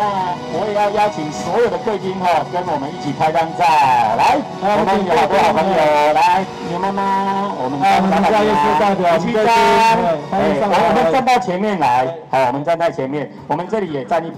那我也要邀请所有的贵宾哈，跟我们一起拍张照。来，我们有好多好朋友，来，你们呢，我们我们家业师代表，七，哎，我们站到前面来，好，我们站在前面，我们这里也站一